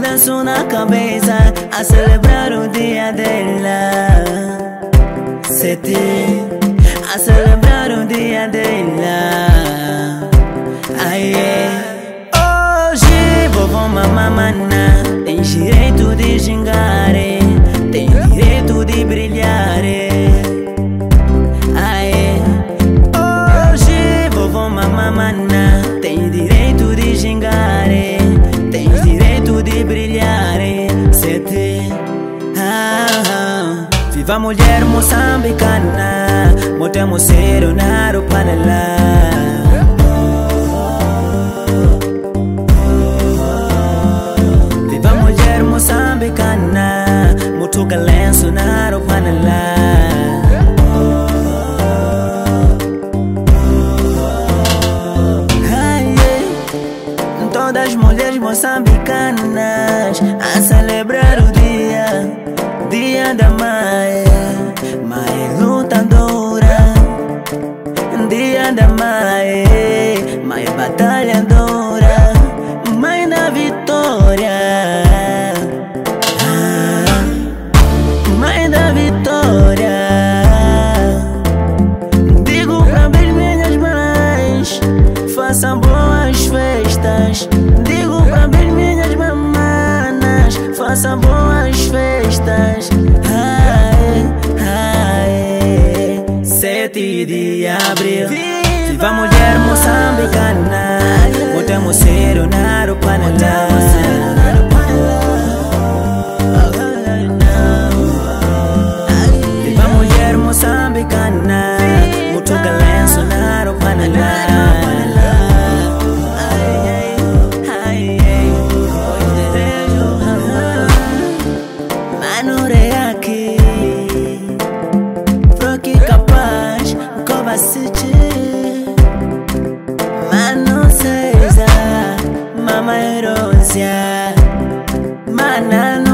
mandas una cabeza a celebrar un día de la Seti, a celebrar un día de la Aye. Eh. Hoje oh, vou mamar mané Viva mulher moçambicana Motemos ser naro para lá Viva mulher moçambicana Mutuca lenço naro para lá Todas as mulheres moçambicanas A celebrar o dia. Dia da Mãe Dia da mãe Mãe batalhadora Mãe da vitória. Ah, Mãe da vitória. Digo pra ver minhas mães Façam boas festas. Digo pra ver minhas mamanas Façam boas festas. Ai, Sete de abril. Viva mulher moçambicana Botamos ser o naro panelá distancia. Mana,